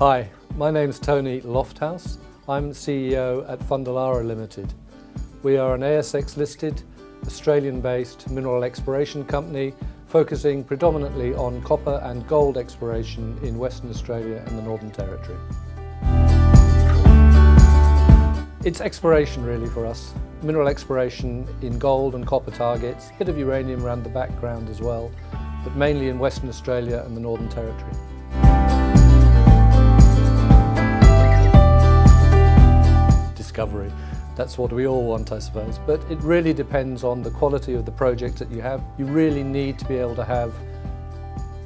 Hi, my name's Tony Lofthouse. I'm CEO at Thundelarra Limited. We are an ASX listed, Australian based mineral exploration company focusing predominantly on copper and gold exploration in Western Australia and the Northern Territory. It's exploration really for us. Mineral exploration in gold and copper targets, a bit of uranium around the background as well, but mainly in Western Australia and the Northern Territory. That's what we all want, I suppose. But it really depends on the quality of the project that you have. You really need to be able to have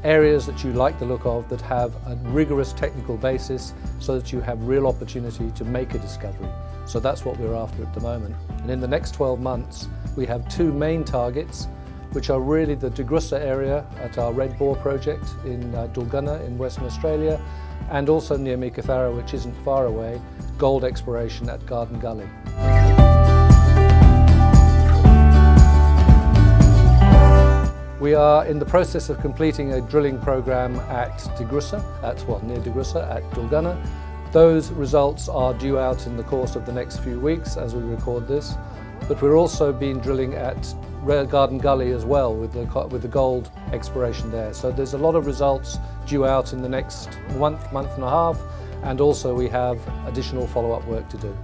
areas that you like the look of that have a rigorous technical basis so that you have real opportunity to make a discovery. So that's what we're after at the moment. And in the next 12 months, we have two main targets, which are really the DeGrussa area at our Red Bore project in uh, Doolgunna in Western Australia, and also near Meekatharra, which isn't far away, gold exploration at Garden Gully. We are in the process of completing a drilling program at DeGrussa, at well, near DeGrussa at Doolgunna. Those results are due out in the course of the next few weeks as we record this. But we're also been drilling at Rare Garden Gully as well with the, with the gold exploration there. So there's a lot of results due out in the next month, month and a half, and also we have additional follow-up work to do.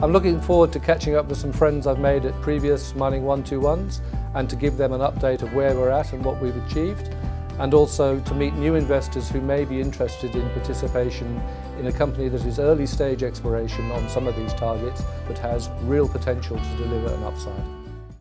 I'm looking forward to catching up with some friends I've made at previous Mining 121s and to give them an update of where we're at and what we've achieved and also to meet new investors who may be interested in participation in a company that is early stage exploration on some of these targets but has real potential to deliver an upside.